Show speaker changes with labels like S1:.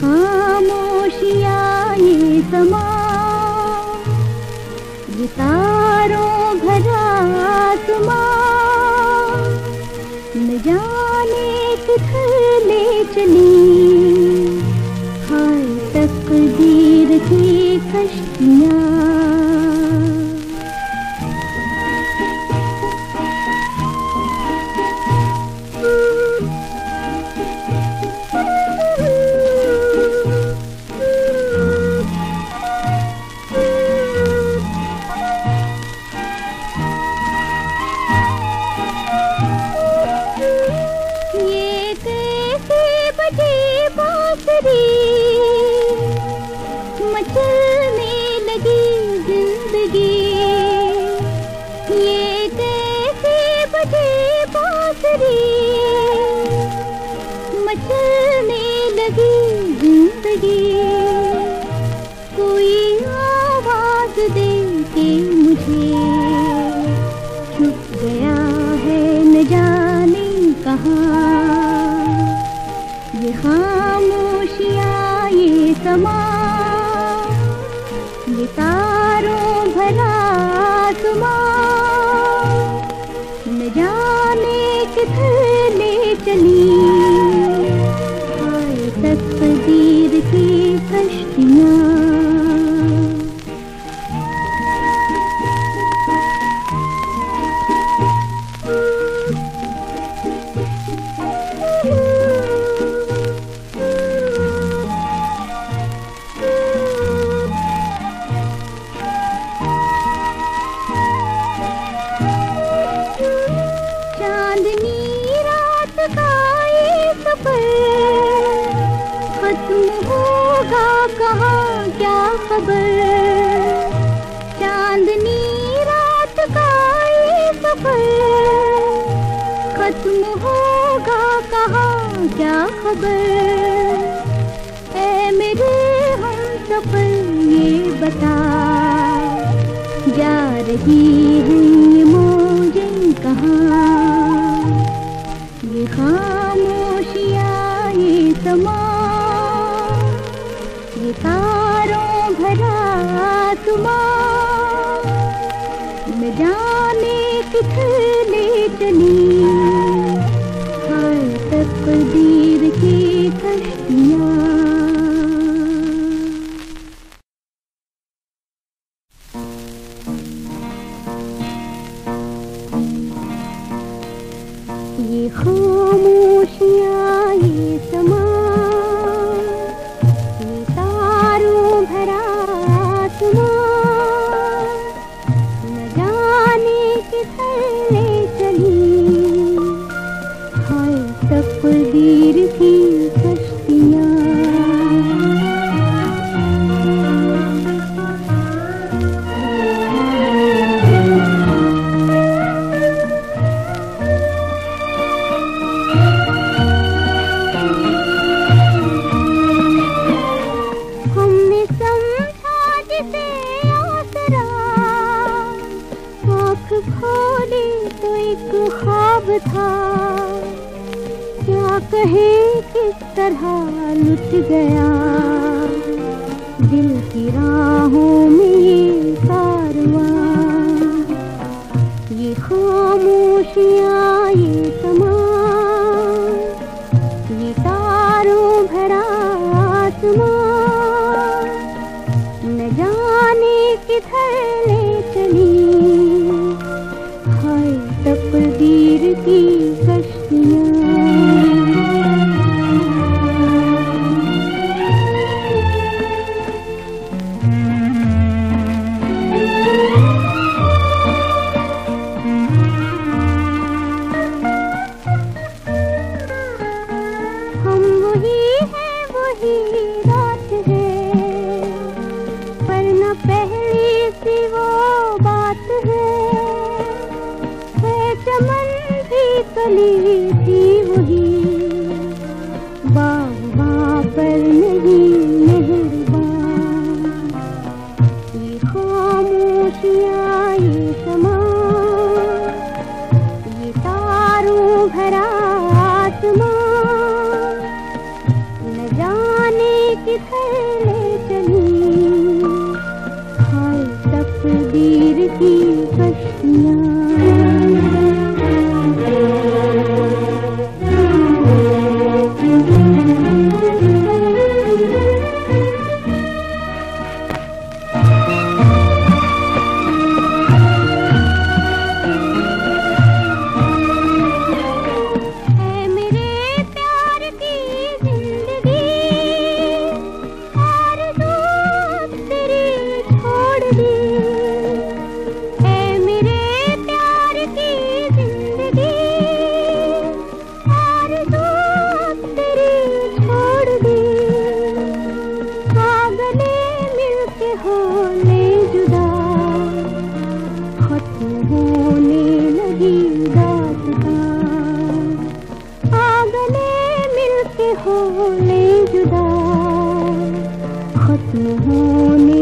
S1: खामोशियाँ समा। गितारों तारों भरा आसमां। न जाने किधर ले चली। हाय तकदीर की कश्तियाँ। मचलने लगी ज़िंदगी। ये कैसे बजे बांसुरी? मचलने लगी ज़िंदगी। कोई आवाज़ दे के मुझे। छुप गया है न जाने कहाँ। ये खामोशियाँ, ये समा ये तारों भरा आसमां। न जाने किधर ले चली होगा कहाँ क्या खबर चांदनी रात का ये सफ़र खत्म होगा कहाँ क्या खबर ऐ मेरे हम सफ़र ये बता। जा रही है ये मौजें कहाँ? ये खामोशियाँ ये समा ये तारों भरा आसमां न जाने ले चली की ये खामोशियाँ क्या कहे किस तरह लुट गया? दिल की राहों में No. मिलके